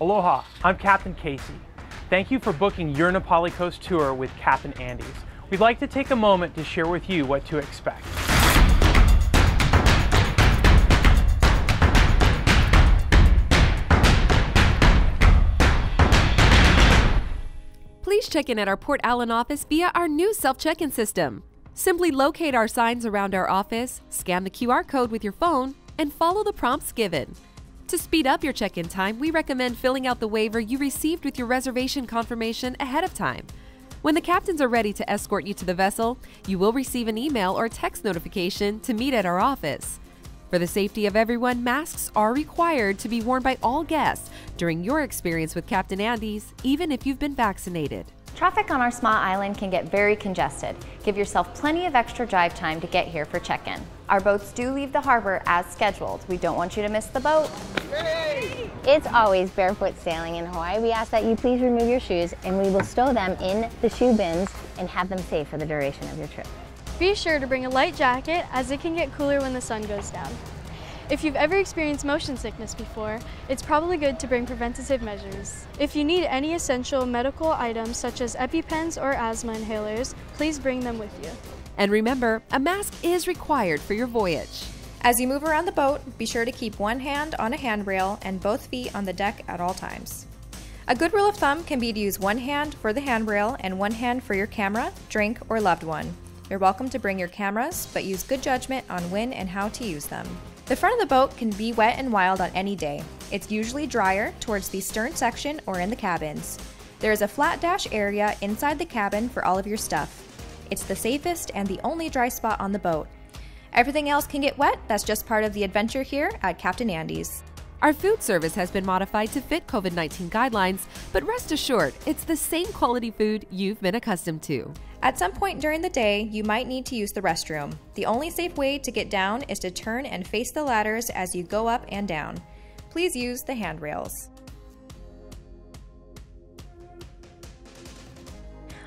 Aloha, I'm Captain Casey. Thank you for booking your Na Pali Coast tour with Captain Andy's. We'd like to take a moment to share with you what to expect. Please check in at our Port Allen office via our new self check in system. Simply locate our signs around our office, scan the QR code with your phone, and follow the prompts given. To speed up your check in time, we recommend filling out the waiver you received with your reservation confirmation ahead of time. When the captains are ready to escort you to the vessel, you will receive an email or text notification to meet at our office. For the safety of everyone, masks are required to be worn by all guests during your experience with Captain Andy's, even if you've been vaccinated. Traffic on our small island can get very congested. Give yourself plenty of extra drive time to get here for check-in. Our boats do leave the harbor as scheduled. We don't want you to miss the boat. It's always barefoot sailing in Hawaii. We ask that you please remove your shoes and we will stow them in the shoe bins and have them safe for the duration of your trip. Be sure to bring a light jacket as it can get cooler when the sun goes down. If you've ever experienced motion sickness before, it's probably good to bring preventative measures. If you need any essential medical items such as EpiPens or asthma inhalers, please bring them with you. And remember, a mask is required for your voyage. As you move around the boat, be sure to keep one hand on a handrail and both feet on the deck at all times. A good rule of thumb can be to use one hand for the handrail and one hand for your camera, drink, or loved one. You're welcome to bring your cameras, but use good judgment on when and how to use them. The front of the boat can be wet and wild on any day. It's usually drier towards the stern section or in the cabins. There is a flat dash area inside the cabin for all of your stuff. It's the safest and the only dry spot on the boat. Everything else can get wet, that's just part of the adventure here at Captain Andy's. Our food service has been modified to fit COVID 19 guidelines, but rest assured, it's the same quality food you've been accustomed to. At some point during the day, you might need to use the restroom. The only safe way to get down is to turn and face the ladders as you go up and down. Please use the handrails.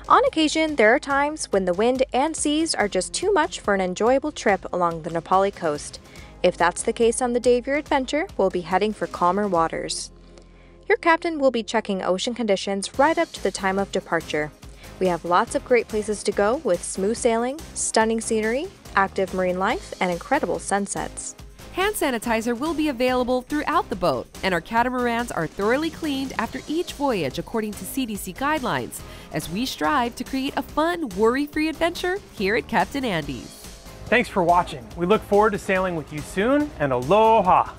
On occasion, there are times when the wind and seas are just too much for an enjoyable trip along the Na Pali coast. If that's the case on the day of your adventure, we'll be heading for calmer waters. Your captain will be checking ocean conditions right up to the time of departure. We have lots of great places to go with smooth sailing, stunning scenery, active marine life, and incredible sunsets. Hand sanitizer will be available throughout the boat, and our catamarans are thoroughly cleaned after each voyage according to CDC guidelines, as we strive to create a fun, worry free adventure here at Captain Andy's. Thanks for watching. We look forward to sailing with you soon, and aloha!